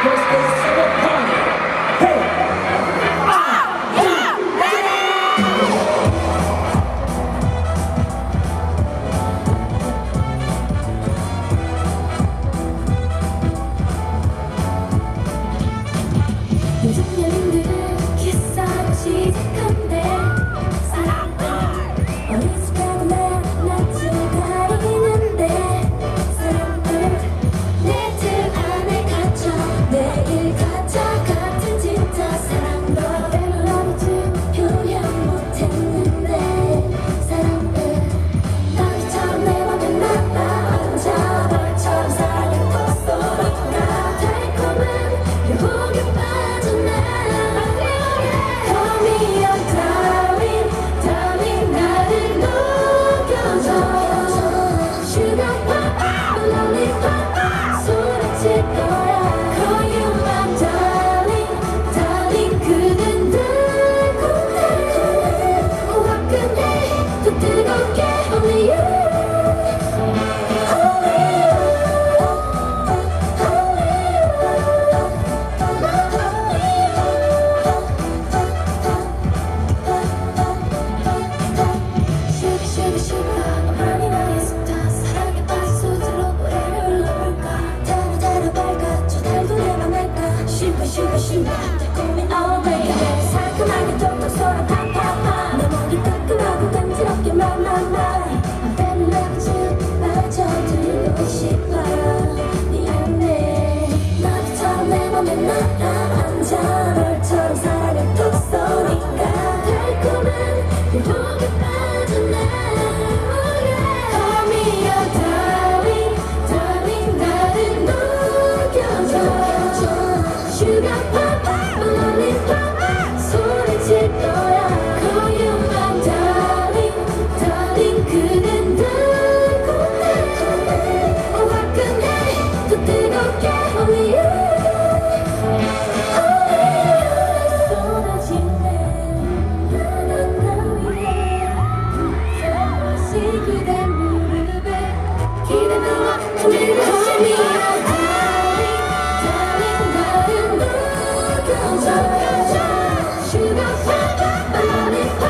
Christmas. Only you you got 멈춰가자. 심각하게 말해